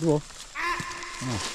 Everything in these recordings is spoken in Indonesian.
Dua. Masa?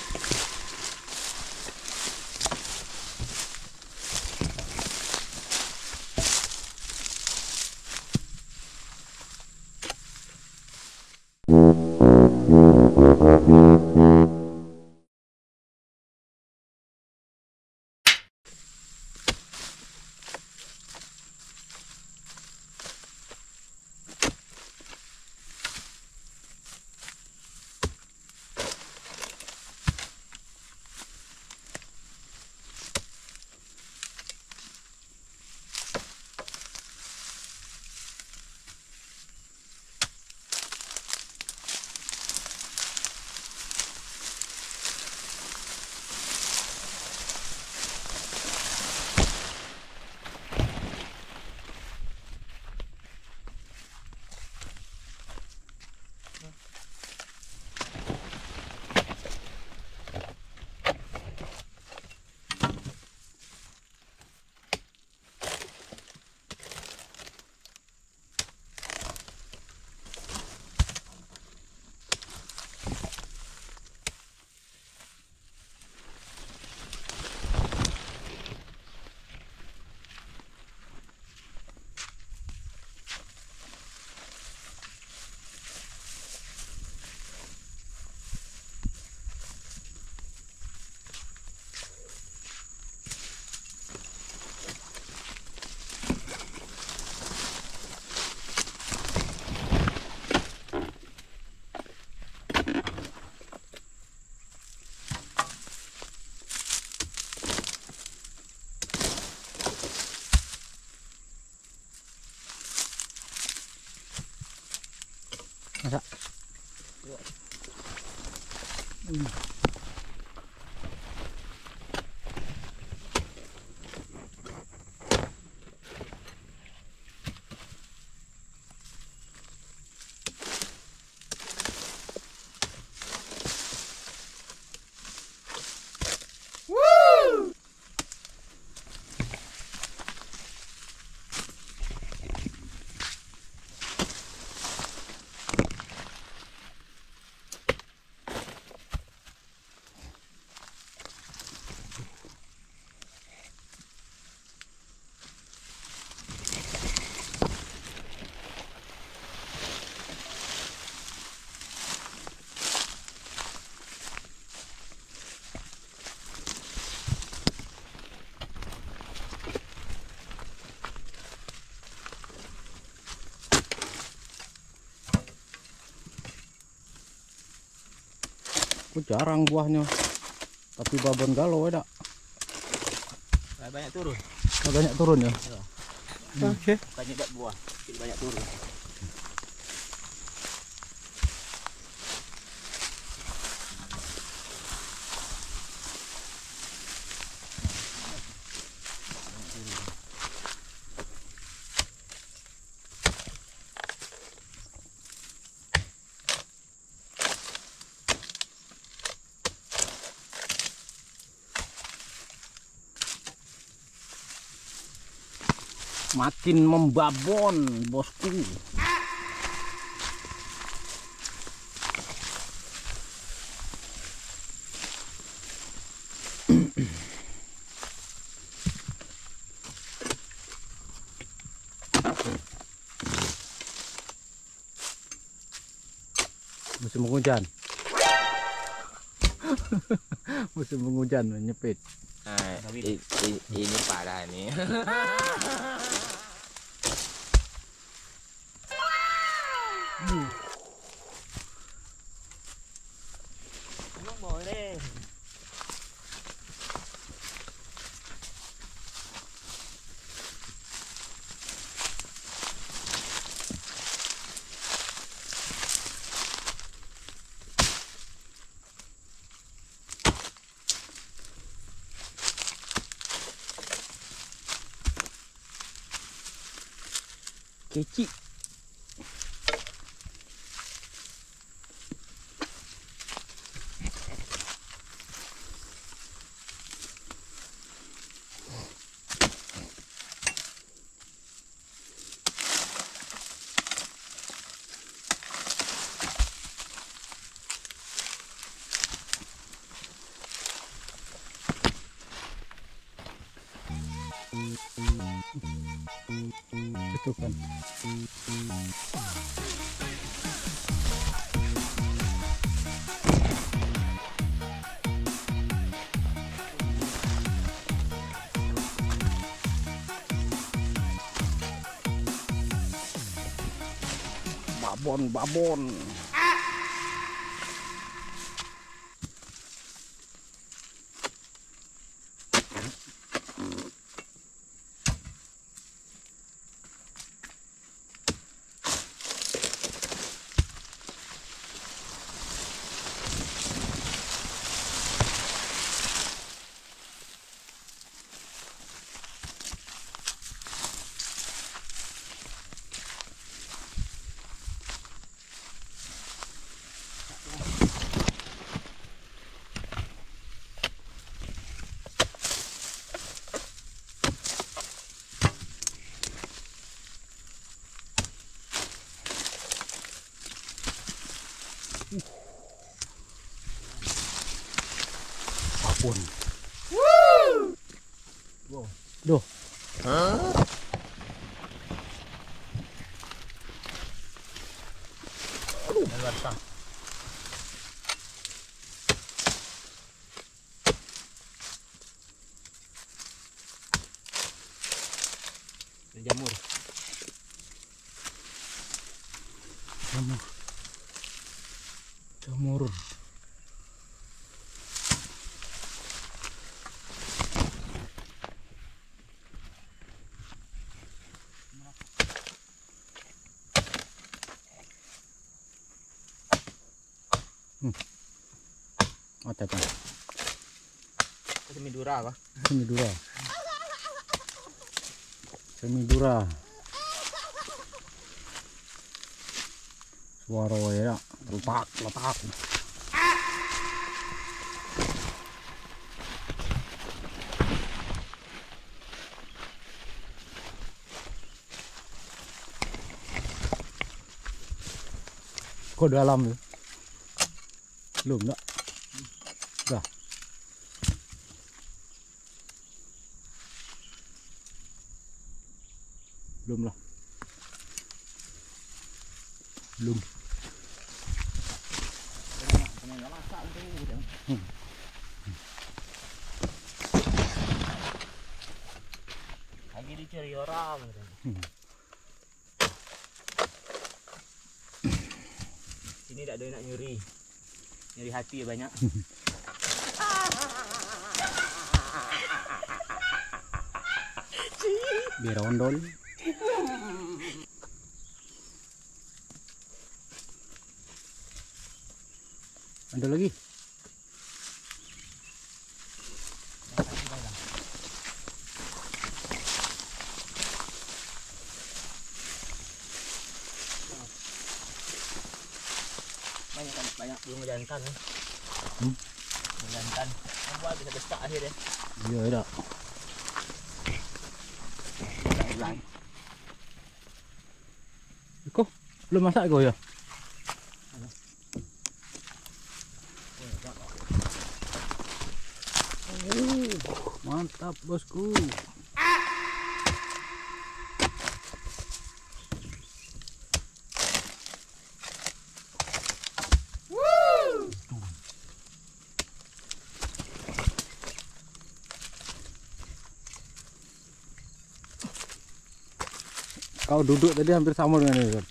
Oh, jarang buahnya. Tapi babon galau ada. banyak turun Oh, banyak turun ya. oke banyak buah banyak turun Makin membabon, bosku. Musim penghujan. Musim penghujan menyepit. Nah, i- i- ini parah nih. 激。Itu kan. Babon, babon. Babon. Duh. Tah. Ada jamur. Jamur. Jamur. Oh, tekan. Semi dura apa? Semidura. Semidura. Suara ya, letak, letak. Kok dalam ya? Belum enggak? Udah. Belum lah. Belum. Hmm. Lagi dicari orang. Hmm. Sini tak ada nak nyuri. Nyuri hati banyak. Biar ondol. Ada lagi? Banyak banyak belum jantan. Eh. Hmm. Jantan. Buat bisa besar akhir dia. Iya, ada. Tak hilang. Kok belum masak kau ya? Oh, mantap bosku. Kau duduk tadi hampir sama dengan ini. Kan?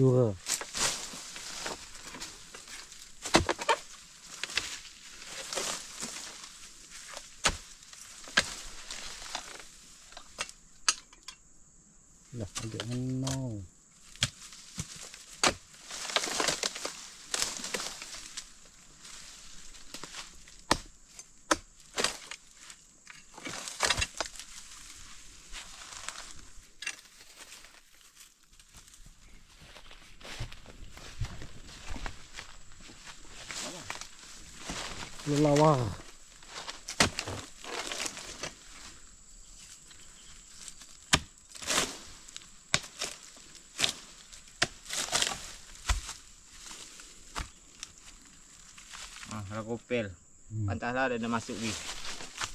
Dua. getting no. Lulawa. Rakopel. Hmm. Pantaslah ada masuk di.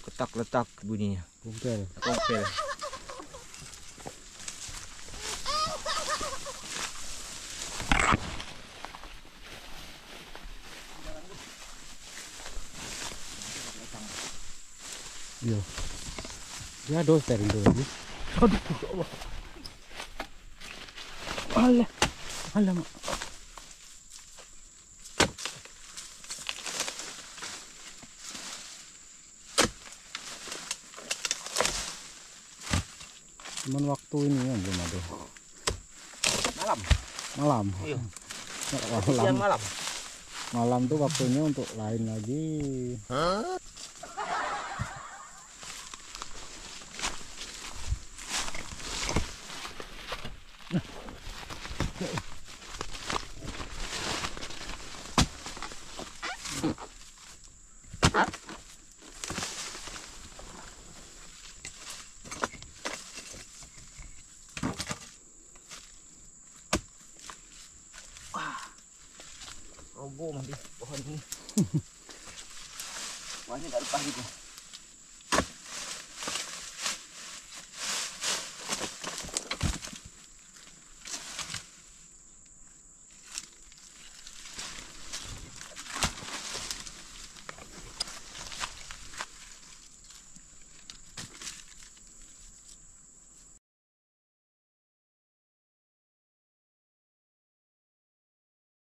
Ketak-letak bunyinya. Kumpel. Rakopel. Iya. Ya dos taring tuh lagi. Aduh, ya Allah. Alah. Cuman waktu ini ya belum ada. Malam. Malam. Iya. Malam. Malam. Malam tuh waktunya untuk lain lagi. Roboh